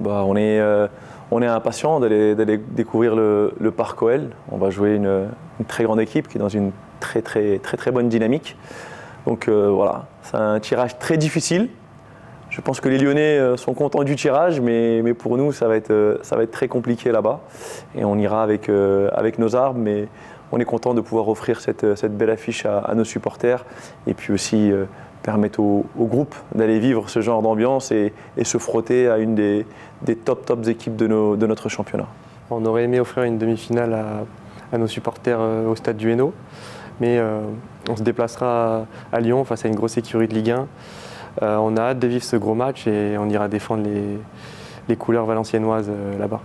bah, on, est, euh, d'aller découvrir le, Parc OL. On va jouer une, très grande équipe qui est dans une très très très très bonne dynamique. Donc euh, voilà, c'est un tirage très difficile. Je pense que les Lyonnais euh, sont contents du tirage, mais, pour nous, ça va, être, ça va être très compliqué là-bas. Et on ira avec, nos armes, mais on est content de pouvoir offrir cette, cette belle affiche à, à, nos supporters. Et puis aussi permettre au, groupe d'aller vivre ce genre d'ambiance et, se frotter à une des, top tops équipes de, notre championnat. On aurait aimé offrir une demi-finale à, nos supporters euh, au stade du Hainaut, mais euh, on se déplacera à Lyon face à une grosse écurie de Ligue 1. Euh, on a hâte de vivre ce gros match et on ira défendre les, couleurs valenciennoises là-bas.